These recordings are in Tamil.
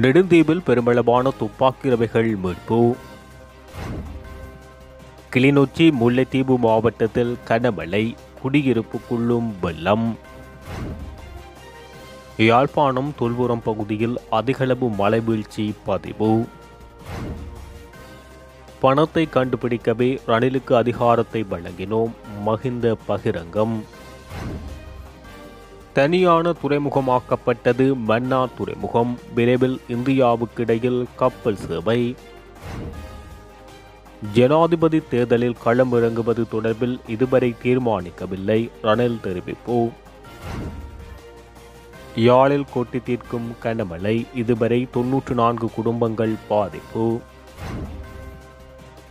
நெடுந்தீவில் பெருமளவான துப்பாக்கி ரவைகள் மீட்பு. கிளிநொச்சி முல்லைத்தீவு மாவட்டத்தில் கனமழை குடியிருப்புக்குள்ளும் வெள்ளம். யாழ்ப்பாணம் தொல்புரம் பகுதியில் அதிகளவு மழை வீழ்ச்சி பதிவு. பணத்தை கண்டுபிடிக்கவே ரணிலுக்கு அதிகாரத்தை வழங்கினோம் மகிந்த பகிரங்கம். தனியான துறைமுகமாக்கப்பட்டது மன்னார் துறைமுகம். விரைவில் இந்தியாவுக்கிடையில் கப்பல் சேவை. ஜனாதிபதி தேர்தலில் களமிறங்குவது தொடர்பில் இதுவரை தீர்மானிக்கவில்லை. ரணில் தெரிவிப்பு. யாழில் கொட்டி தீர்க்கும் கனமழை. இதுவரை தொன்னூற்று நான்கு குடும்பங்கள் பாதிப்பு.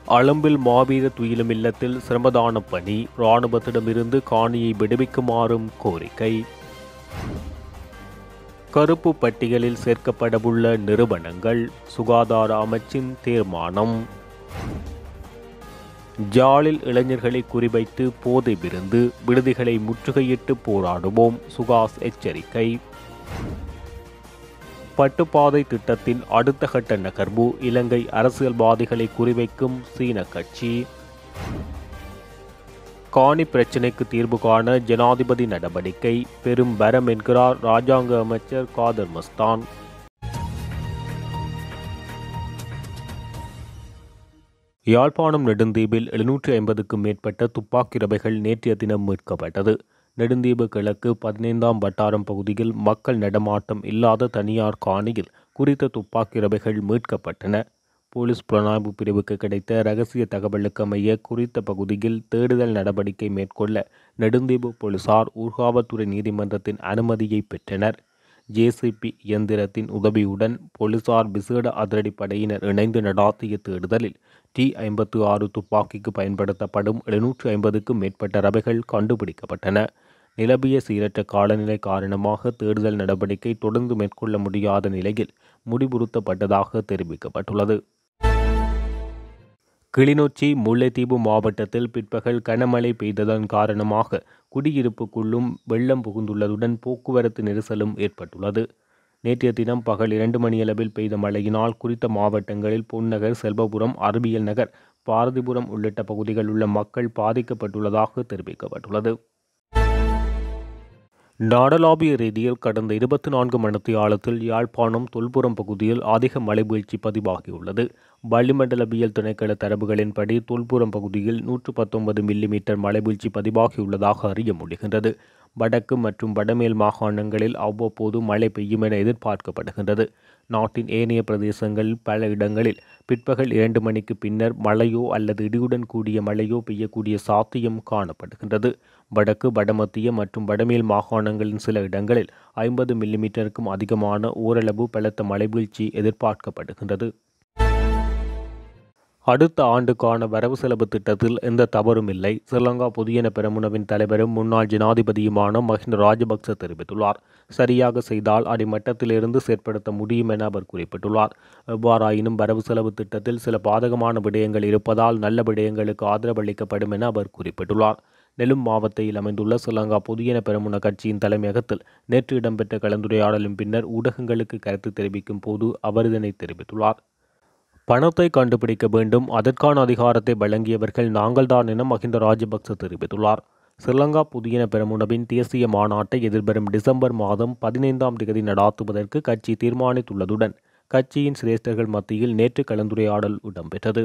அளம்பில் மாவீர துயிலும் இல்லத்தில் சிரமதான பணி. இராணுவத்திடமிருந்து காணியை விடுவிக்குமாறும் கோரிக்கை. கருப்பு பட்டியலில் சேர்க்கப்படவுள்ள நிறுவனங்கள் சுகாதார அமைச்சின் தீர்மானம். ஜாலில் இளைஞர்களை குறிவைத்து போதை விருந்து விடுதிகளை முற்றுகையிட்டு போராடுவோம் சுகாஸ் எச்சரிக்கை. பட்டுப்பாதை திட்டத்தின் அடுத்த கட்ட நகர்வு இலங்கை அரசியல்வாதிகளை குறிவைக்கும் சீன கட்சி. காணி பிரச்சினைக்கு தீர்வு காண ஜனாதிபதி நடவடிக்கை. பெரும் பரம் என்கிறார் ராஜாங்க அமைச்சர் காதர் மஸ்தான். யாழ்ப்பாணம் நெடுந்தீவில் எழுநூற்றி ஐம்பதுக்கும் மேற்பட்ட துப்பாக்கி ரவைகள் நேற்றைய தினம் மீட்கப்பட்டது. நெடுந்தீவு கிழக்கு பதினைந்தாம் வட்டாரம் பகுதியில் மக்கள் நடமாட்டம் இல்லாத தனியார் காணியில் குறித்த துப்பாக்கி ரவைகள் மீட்கப்பட்டன. போலீஸ் புலனாய்வு பிரிவுக்கு கிடைத்த ரகசிய தகவலுக்கு அமைய குறித்த பகுதியில் தேடுதல் நடவடிக்கை மேற்கொள்ள நெடுந்தீவு போலீசார் ஊர்காவல்துறை நீதிமன்றத்தின் அனுமதியை பெற்றனர். ஜேசிபி இயந்திரத்தின் உதவியுடன் போலீசார் விசேட அதிரடிப்படையினர் இணைந்து நடாத்திய தேடுதலில் டி ஐம்பத்து ஆறு துப்பாக்கிக்கு பயன்படுத்தப்படும் எழுநூற்று ஐம்பதுக்கும் மேற்பட்ட ரவைகள் கண்டுபிடிக்கப்பட்டன. நிலவிய சீரற்ற காலநிலை காரணமாக தேடுதல் நடவடிக்கை தொடர்ந்து மேற்கொள்ள முடியாத நிலையில் முடிவுறுத்தப்பட்டதாக தெரிவிக்கப்பட்டுள்ளது. கிளிநொச்சி முல்லைத்தீவு மாவட்டத்தில் பிற்பகல் கனமழை பெய்ததன் காரணமாக குடியிருப்புக்குள்ளும் வெள்ளம் புகுந்துள்ளதுடன் போக்குவரத்து நெரிசலும் ஏற்பட்டுள்ளது. நேற்றைய தினம் பகல் இரண்டு மணியளவில் பெய்த மழையினால் குறித்த மாவட்டங்களில் பொன்னகர் செல்வபுரம் அறிவியல் நகர் பாரதிபுரம் உள்ளிட்ட பகுதிகளில் உள்ள மக்கள் பாதிக்கப்பட்டுள்ளதாக தெரிவிக்கப்பட்டுள்ளது. நாடளாவிய ரீதியில் கடந்த இருபத்தி நான்கு மணித்தியாலத்தில் யாழ்ப்பாணம் தொல்புறம் பகுதியில் அதிக மழை வீழ்ச்சி பதிவாகியுள்ளது. வளிமண்டலவியல் திணைக்கள தரவுகளின்படி தொல்புறம் பகுதியில் நூற்று பத்தொன்பது மில்லிமீட்டர் மழை வீழ்ச்சி பதிவாகியுள்ளதாக அறிய முடிகின்றது. வடக்கு மற்றும் வடமேல் மாகாணங்களில் அவ்வப்போது மழை பெய்யும் என எதிர்பார்க்கப்படுகின்றது. நாட்டின் ஏனைய பிரதேசங்களில் பல இடங்களில் பிற்பகல் இரண்டு மணிக்கு பின்னர் மழையோ அல்லது இடியுடன் கூடிய மழையோ பெய்யக்கூடிய சாத்தியம் காணப்படுகின்றது. வடக்கு வடமத்திய மற்றும் வடமேல் மாகாணங்களின் சில இடங்களில் ஐம்பது மில்லிமீட்டருக்கும் அதிகமான ஓரளவு பலத்த மழை வீழ்ச்சி எதிர்பார்க்கப்படுகின்றது. அடுத்த ஆண்டுக்கான வரவு செலவு திட்டத்தில் எந்த தவறும் இல்லை. ஸ்ரீலங்கா புதியன பெரமுனவின் தலைவரும் முன்னாள் ஜனாதிபதியுமான மஹிந்த ராஜபக்ச தெரிவித்துள்ளார். சரியாக செய்தால் அடிமட்டத்திலிருந்து செயற்படுத்த முடியும் என அவர் குறிப்பிட்டுள்ளார். எவ்வாறாயினும் வரவு செலவு திட்டத்தில் சில பாதகமான விடயங்கள் இருப்பதால் நல்ல விடயங்களுக்கு ஆதரவளிக்கப்படும் என அவர் குறிப்பிட்டுள்ளார். நெலும் மாவட்டத்தில் அமைந்துள்ள ஸ்ரீலங்கா புதியன பெரமுன கட்சியின் தலைமையகத்தில் நேற்று இடம்பெற்ற கலந்துரையாடலின் பின்னர் ஊடகங்களுக்கு கருத்து தெரிவிக்கும் போது அவர் இதனை தெரிவித்துள்ளார். பணத்தை கண்டுபிடிக்க வேண்டும். அதற்கான அதிகாரத்தை வழங்கியவர்கள் நாங்கள்தான் என மஹிந்த ராஜபக்ச தெரிவித்துள்ளார். ஸ்ரீலங்கா புதியன பெருமுனவின் தேசிய மாநாட்டை எதிர்வரும் டிசம்பர் மாதம் பதினைந்தாம் தேதி நடாத்துவதற்கு கட்சி தீர்மானித்துள்ளதுடன் கட்சியின் சிரேஷ்டர்கள் மத்தியில் நேற்று கலந்துரையாடல் இடம்பெற்றது.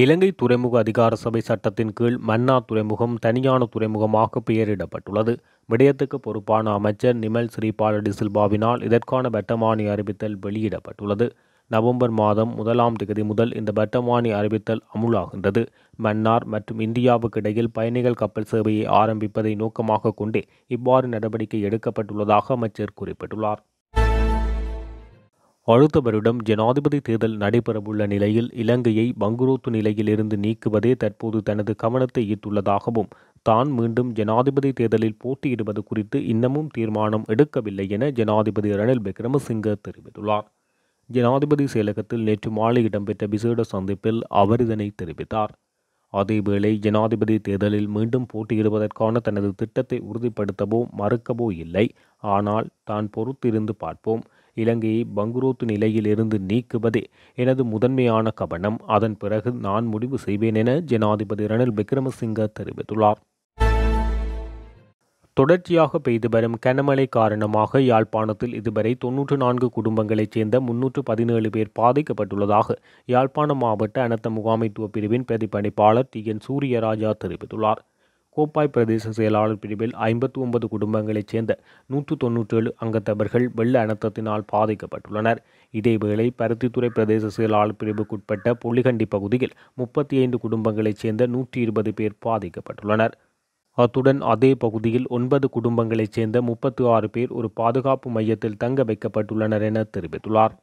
இலங்கை துறைமுக அதிகார சபை சட்டத்தின் கீழ் மன்னா துறைமுகம் தனியான துறைமுகமாக பெயரிடப்பட்டுள்ளது. விடயத்துக்கு பொறுப்பான அமைச்சர் நிமல் ஸ்ரீபால டிசில்பாவினால் இதற்கான பெட்டமானி அறிவித்தல் வெளியிடப்பட்டுள்ளது. நவம்பர் மாதம் முதலாம் தேதி முதல் இந்த வட்டமானி அறிவித்தல் அமுலாகின்றது. மன்னார் மற்றும் இந்தியாவுக்கு இடையில் பயணிகள் கப்பல் சேவையை ஆரம்பிப்பதை நோக்கமாக கொண்டே இவ்வாறு நடவடிக்கை எடுக்கப்பட்டுள்ளதாக அமைச்சர் குறிப்பிட்டுள்ளார். அடுத்த வருடம் ஜனாதிபதி தேர்தல் நடைபெறவுள்ள நிலையில் இலங்கையை பங்குரோத்து நிலையில் இருந்து நீக்குவதே தற்போது தனது கவனத்தை ஈர்த்துள்ளதாகவும் தான் மீண்டும் ஜனாதிபதி தேர்தலில் போட்டியிடுவது குறித்து இன்னமும் தீர்மானம் எடுக்கவில்லை என ஜனாதிபதி ரணில் விக்ரமசிங்க தெரிவித்துள்ளார். ஜனாதிபதி செயலகத்தில் நேற்று மாலை இடம்பெற்ற விசேட சந்திப்பில் அவர் இதனை தெரிவித்தார். அதேவேளை ஜனாதிபதி தேர்தலில் மீண்டும் போட்டியிடுவதற்கான தனது திட்டத்தை உறுதிப்படுத்தவோ மறுக்கவோ இல்லை. ஆனால் தான் பொறுத்திருந்து பார்ப்போம். இலங்கையை பங்குரோத்து நிலையில் இருந்து நீக்குவதே எனது முதன்மையான கவனம். அதன் பிறகு நான் முடிவு செய்வேன் என ஜனாதிபதி ரணில் விக்ரமசிங்க தெரிவித்துள்ளார். தொடர்ச்சியாக பெய்து வரும் கனமழை காரணமாக யாழ்ப்பாணத்தில் இதுவரை தொன்னூற்று நான்கு குடும்பங்களைச் சேர்ந்த முன்னூற்று பதினேழு பேர் பாதிக்கப்பட்டுள்ளதாக யாழ்ப்பாணம் மாவட்ட அனர்த்த முகாமைத்துவ பிரிவின் பிரதிப்பணிப்பாளர் டி என் சூரியராஜா தெரிவித்துள்ளார். கோப்பாய் பிரதேச செயலாளர் பிரிவில் ஐம்பத்தி ஒன்பது குடும்பங்களைச் சேர்ந்த நூற்று தொன்னூற்றேழு அங்கத்தவர்கள் வெள்ள அனர்த்தத்தினால் பாதிக்கப்பட்டுள்ளனர். இதேவேளை பருத்தித்துறை பிரதேச செயலாளர் பிரிவுக்குட்பட்ட பொள்ளிகண்டி பகுதியில் முப்பத்தி ஐந்து குடும்பங்களைச் சேர்ந்த நூற்றி இருபது பேர் பாதிக்கப்பட்டுள்ளனர். அத்துடன் அதே பகுதியில் ஒன்பது குடும்பங்களைச் சேர்ந்த முப்பத்தி ஆறு பேர் ஒரு பாதுகாப்பு மையத்தில் தங்க வைக்கப்பட்டுள்ளனர் என தெரிவித்துள்ளார்.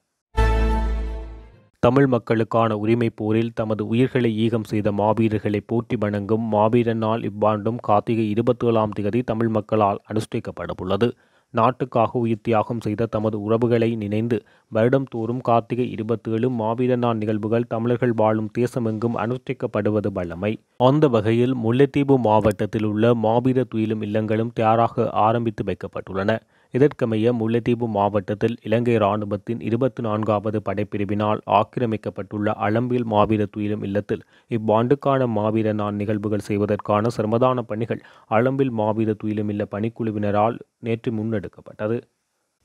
தமிழ் மக்களுக்கான உரிமை போரில் தமது உயிர்களை ஈகம் செய்த மாவீரர்களை போற்றி வணங்கும் மாவீரர் நாள் இவ்வாண்டும் கார்த்திகை இருபத்தேழாம் தேதி தமிழ் மக்களால் அனுஷ்டிக்கப்படவுள்ளது. நாட்டுக்காக உயிர் தியாகம் செய்த தமது உறவுகளை நினைந்து வருடம்தோறும் கார்த்திகை இருபத்தேழு மாவீர நாள் நிகழ்வுகள் தமிழர்கள் வாழும் தேசமெங்கும் அனுஷ்டிக்கப்படுவது வல்லமை. அந்த வகையில் முல்லைத்தீவு மாவட்டத்தில் உள்ள மாவீர துயிலும் இல்லங்களும் தயாராக ஆரம்பித்து வைக்கப்பட்டுள்ளன. இதற்கமைய முல்லைத்தீவு மாவட்டத்தில் இலங்கை இராணுவத்தின் இருபத்தி நான்காவது படைப்பிரிவினால் ஆக்கிரமிக்கப்பட்டுள்ள அலம்பில் மாவீர துயிலும் இல்லத்தில் இவ்வாண்டுக்கான மாவீர நான் நிகழ்வுகள் செய்வதற்கான சிரமதான பணிகள் அலம்பில் மாவீர துயிலும் இல்ல பணிக்குழுவினரால் நேற்று முன்னெடுக்கப்பட்டது.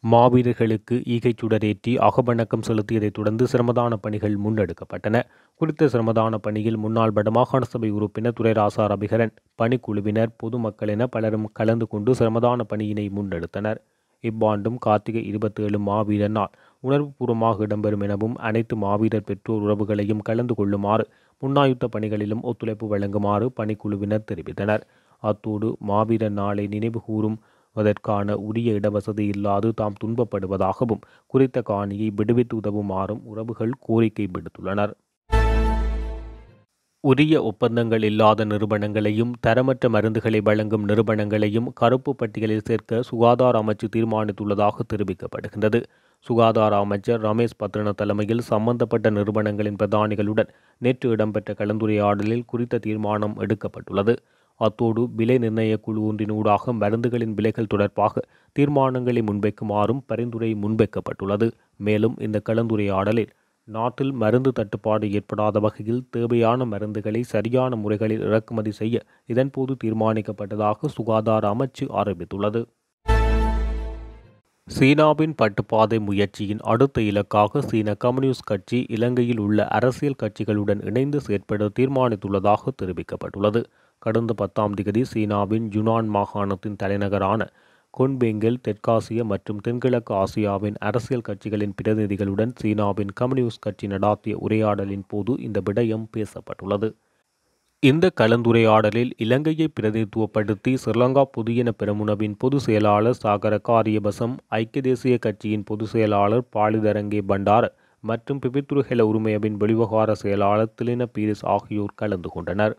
மாவீரர்களுக்கு ஈகைச் சுடரேற்றி அகவணக்கம் செலுத்தியதைத் தொடர்ந்து சிரமதான பணிகள் முன்னெடுக்கப்பட்டன. குறித்த சிரமதான பணியில் முன்னாள் வடமாகாண சபை உறுப்பினர் துரைராசா ரபிகரன் பணிக்குழுவினர் பொதுமக்கள் என பலரும் கலந்து கொண்டு சிரமதான பணியினை முன்னெடுத்தனர். இவ்வாண்டும் கார்த்திகை இருபத்தேழு மாவீரர் நாள். உணர்வுபூர்வமாக இடம்பெறும் எனவும் அனைத்து மாவீரர் பெற்றோர் உறவுகளையும் கலந்து கொள்ளுமாறு முன்னாயுத்த பணிகளிலும் ஒத்துழைப்பு வழங்குமாறு பணிக்குழுவினர் தெரிவித்தனர். அத்தோடு மாவீரர் நாளை நினைவுகூறும் அதற்கான உரிய இடவசதி இல்லாது தாம் துன்பப்படுவதாகவும் குறித்த காணியை விடுவித்து உதவுமாறும் உறவுகள் கோரிக்கை விடுத்துள்ளனர். உரிய ஒப்பந்தங்கள் இல்லாத நிறுவனங்களையும் தரமற்ற மருந்துகளை வழங்கும் நிறுவனங்களையும் கருப்பு பட்டியலில் சேர்க்க சுகாதார அமைச்சு தீர்மானித்துள்ளதாக தெரிவிக்கப்படுகின்றது. சுகாதார அமைச்சர் ரமேஷ் பத்ரன தலைமையில் சம்பந்தப்பட்ட நிறுவனங்களின் பிரதானிகளுடன் நேற்று இடம்பெற்ற கலந்துரையாடலில் குறித்த தீர்மானம் எடுக்கப்பட்டுள்ளது. அத்தோடு விலை நிர்ணய குழு ஒன்றினூடாக மருந்துகளின் விலைகள் தொடர்பாக தீர்மானங்களை முன்வைக்குமாறும் பரிந்துரை முன்வைக்கப்பட்டுள்ளது. மேலும் இந்த கலந்துரையாடலில் நாட்டில் மருந்து தட்டுப்பாடு ஏற்படாத வகையில் தேவையான மருந்துகளை சரியான முறைகளில் இறக்குமதி செய்ய இதன்போது தீர்மானிக்கப்பட்டதாக சுகாதார அமைச்சு அறிவித்துள்ளது. சீனாவின் பட்டுப்பாதை முயற்சியின் அடுத்த இலக்காக சீன கம்யூனிஸ்ட் கட்சி இலங்கையில் உள்ள அரசியல் கட்சிகளுடன் இணைந்து செயற்பட தீர்மானித்துள்ளதாக தெரிவிக்கப்பட்டுள்ளது. கடந்த பத்தாம் திகதி சீனாவின் யுனான் மாகாணத்தின் தலைநகரான கொன்பெங்கில் தெற்காசிய மற்றும் தென்கிழக்கு ஆசியாவின் அரசியல் கட்சிகளின் பிரதிநிதிகளுடன் சீனாவின் கம்யூனிஸ்ட் கட்சி நடாத்திய உரையாடலின் போது இந்த விடயம் பேசப்பட்டுள்ளது. இந்த கலந்துரையாடலில் இலங்கையை பிரதிநிதித்துவப்படுத்தி ஸ்ரீலங்கா புதியன பெரமுனவின் பொதுச் செயலாளர் சாகர காரியபசம் ஐக்கிய தேசிய கட்சியின் பொதுச் செயலாளர் பாலிதரங்கே பண்டார் மற்றும் பிபித்துருஹெல உரிமையவின் வெளிவகார செயலாளர் திலின பீரிஸ் ஆகியோர் கலந்து கொண்டனர்.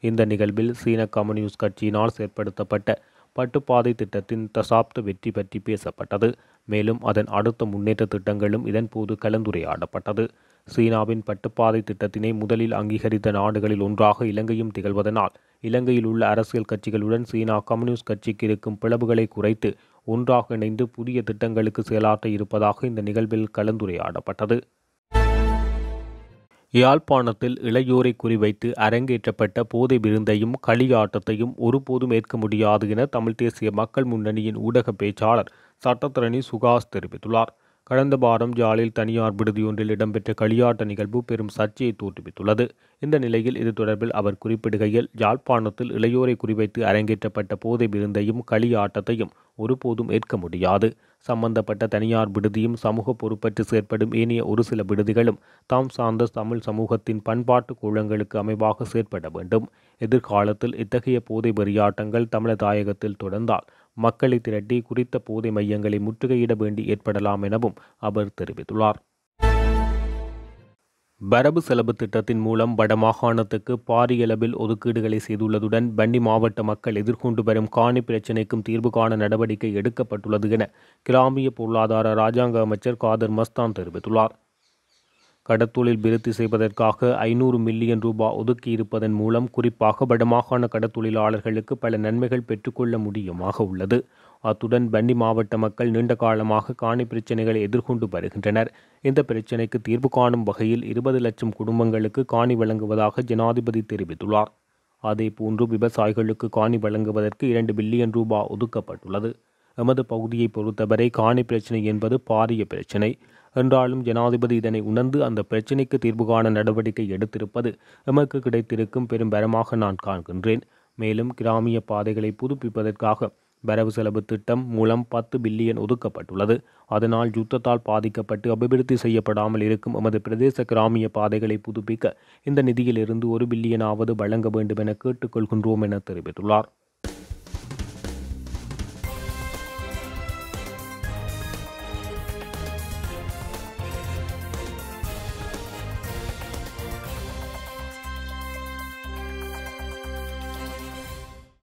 இந்த நிகழ்வில் சீன கம்யூனிஸ்ட் கட்சியினால் செயற்படுத்தப்பட்ட பட்டுப்பாதை திட்டத்தின் தசாப்த வெற்றி பற்றி பேசப்பட்டது. மேலும் அதன் அடுத்த முன்னேற்ற திட்டங்களும் இதன்போது கலந்துரையாடப்பட்டது. சீனாவின் பட்டுப்பாதை திட்டத்தினை முதலில் அங்கீகரித்த நாடுகளில் ஒன்றாக இலங்கையும் திகழ்வதனால் இலங்கையில் உள்ள அரசியல் கட்சிகளுடன் சீனா கம்யூனிஸ்ட் கட்சிக்கு இருக்கும் பிளவுகளை குறைத்து ஒன்றாக இணைந்து புதிய திட்டங்களுக்கு செயலாற்ற இருப்பதாக இந்த நிகழ்வில் கலந்துரையாடப்பட்டது. யாழ்ப்பாணத்தில் இளையோரை குறிவைத்து அரங்கேற்றப்பட்ட போதை விருந்தையும் களியாட்டத்தையும் ஒருபோதும் ஏற்க முடியாது என தமிழ் தேசிய மக்கள் முன்னணியின் ஊடக பேச்சாளர் சட்டத்தரணி சுகாஸ் தெரிவித்துள்ளார். கடந்த வாரம் ஜாலில் தனியார் விடுதியொன்றில் இடம்பெற்ற களியாட்ட நிகழ்வு பெரும் சர்ச்சையை தோற்றுவித்துள்ளது. இந்த நிலையில் இது தொடர்பில் அவர் குறிப்பிடுகையில் யாழ்ப்பாணத்தில் இளையோரை குறிவைத்து அரங்கேற்றப்பட்ட போதை விருந்தையும் களியாட்டத்தையும் ஒருபோதும் ஏற்க முடியாது. சம்பந்தப்பட்ட தனியார் விடுதியும் சமூக பொறுப்பற்று செயற்படும் ஏனைய ஒரு சில விடுதிகளும் தாம் சார்ந்த தமிழ் சமூகத்தின் பண்பாட்டு கூழங்களுக்கு அமைவாக செயற்பட வேண்டும். எதிர்காலத்தில் இத்தகைய போதை வெறியாட்டங்கள் தமிழர் தாயகத்தில் தொடர்ந்தால் மக்களை திரட்டி குறித்த போதை மையங்களை முற்றுகையிட வேண்டி ஏற்படலாம் எனவும் அவர் தெரிவித்துள்ளார். வரவு செலவு திட்டத்தின் மூலம் வடமாகாணத்துக்கு பாரியளவில் ஒதுக்கீடுகளை செய்துள்ளதுடன் பண்டி மாவட்ட மக்கள் எதிர்கொண்டு வரும் காணி பிரச்சினைக்கும் தீர்வு காண நடவடிக்கை எடுக்கப்பட்டுள்ளது என கிராமிய பொருளாதார ராஜாங்க அமைச்சர் காதர் மஸ்தான் தெரிவித்துள்ளார். கடத்தொழில் விருத்தி செய்வதற்காக ஐநூறு மில்லியன் ரூபாய் ஒதுக்கியிருப்பதன் மூலம் குறிப்பாக வடமாகாண கடத்தொழிலாளர்களுக்கு பல நன்மைகள் பெற்றுக்கொள்ள முடியுமாக உள்ளது. அத்துடன் பண்டி மாவட்ட மக்கள் நீண்ட காலமாக காணி பிரச்சினைகளை எதிர்கொண்டு வருகின்றனர். இந்த பிரச்சினைக்கு தீர்வு காணும் வகையில் இருபது லட்சம் குடும்பங்களுக்கு காணி வழங்குவதாக ஜனாதிபதி தெரிவித்துள்ளார். அதேபோன்று விவசாயிகளுக்கு காணி வழங்குவதற்கு இரண்டு பில்லியன் ரூபாய் ஒதுக்கப்பட்டுள்ளது. எமது பகுதியை பொறுத்தவரை காணி பிரச்சினை என்பது பாரிய பிரச்சினை. என்றாலும் ஜனாதிபதி இதனை உணர்ந்து அந்த பிரச்சினைக்கு தீர்வு காண நடவடிக்கை எடுத்திருப்பது எமக்கு கிடைத்திருக்கும் பெரும் வரமாக நான் காண்கின்றேன். மேலும் கிராமிய பாதைகளை புதுப்பிப்பதற்காக வரவு செலவு திட்டம் மூலம் பத்து பில்லியன் ஒதுக்கப்பட்டுள்ளது. அதனால் யுத்தத்தால் பாதிக்கப்பட்டு அபிவிருத்தி செய்யப்படாமல் இருக்கும் எமது பிரதேச கிராமிய பாதைகளை புதுப்பிக்க இந்த நிதியிலிருந்து ஒரு பில்லியனாவது வழங்க வேண்டும் என கேட்டுக்கொள்கின்றோம் என தெரிவித்துள்ளார்.